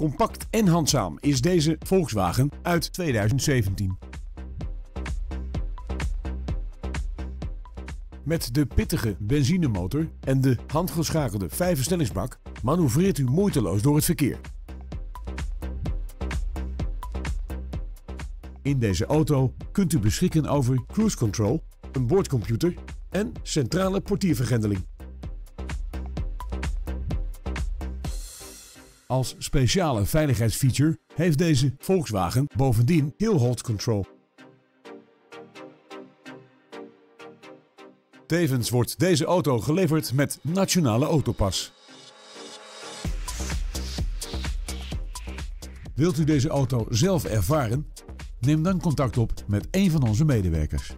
Compact en handzaam is deze Volkswagen uit 2017. Met de pittige benzinemotor en de handgeschakelde vijfversnellingsbak manoeuvreert u moeiteloos door het verkeer. In deze auto kunt u beschikken over cruise control, een boordcomputer en centrale portiervergrendeling. Als speciale veiligheidsfeature heeft deze Volkswagen bovendien Hill Hold Control. Tevens wordt deze auto geleverd met nationale autopas. Wilt u deze auto zelf ervaren? Neem dan contact op met een van onze medewerkers.